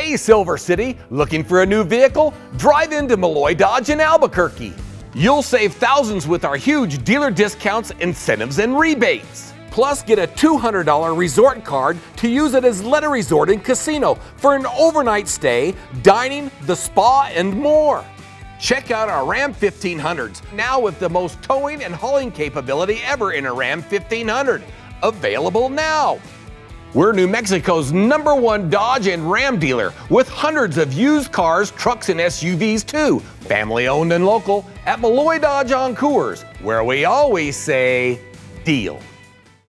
Hey, Silver City, looking for a new vehicle? Drive into Melloy Dodge in Albuquerque. You'll save thousands with our huge dealer discounts, incentives, and rebates. Plus, get a $200 resort card to use it Isleta Resort and Casino for an overnight stay, dining, the spa, and more. Check out our Ram 1500s, now with the most towing and hauling capability ever in a Ram 1500. Available now. We're New Mexico's number one Dodge and Ram dealer with hundreds of used cars, trucks, and SUVs too. Family owned and local at Melloy Dodge on Coors, where we always say, deal.